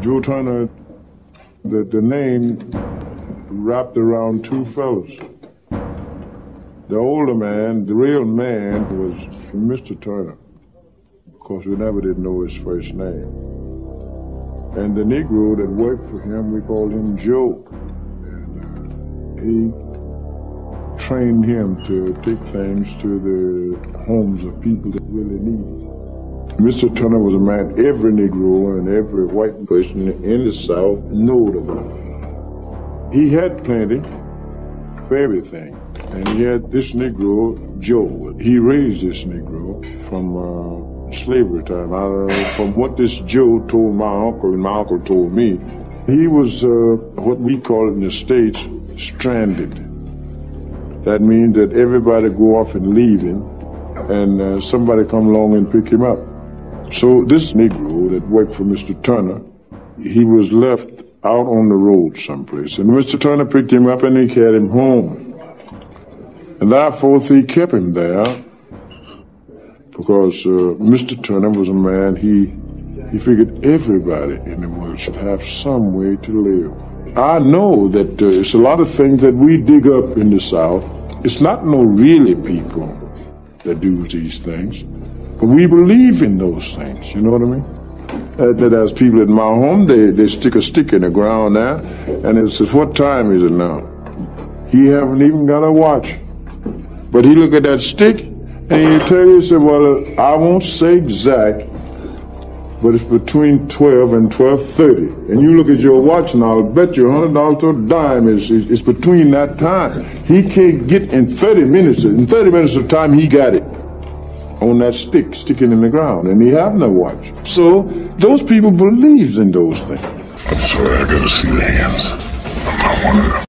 Joe Turner, the, the name wrapped around two fellows. The older man, the real man, was Mr. Turner. Of course, we never did know his first name. And the Negro that worked for him, we called him Joe. And uh, he trained him to take things to the homes of people that really need it. Mr. Turner was a man every Negro and every white person in the South knowed about. He had plenty for everything. And he had this Negro, Joe. He raised this Negro from uh, slavery time. I, from what this Joe told my uncle and my uncle told me, he was uh, what we call in the States stranded. That means that everybody go off and leave him, and uh, somebody come along and pick him up. So this Negro that worked for Mr. Turner, he was left out on the road someplace. And Mr. Turner picked him up and he carried him home. And therefore he kept him there because uh, Mr. Turner was a man, he, he figured everybody in the world should have some way to live. I know that uh, it's a lot of things that we dig up in the South. It's not no really people that do these things. We believe in those things, you know what I mean? Uh, there's people in my home, they, they stick a stick in the ground now, and it says, what time is it now? He haven't even got a watch. But he look at that stick, and he tell you, he said, well, I won't say exact, but it's between 12 and 12.30. And you look at your watch, and I'll bet you $100 to a dime is, is, is between that time. He can't get in 30 minutes. In 30 minutes of time, he got it on that stick sticking in the ground, and he have no watch. So those people believes in those things. I'm sorry, I gotta see the hands. I'm not one of them.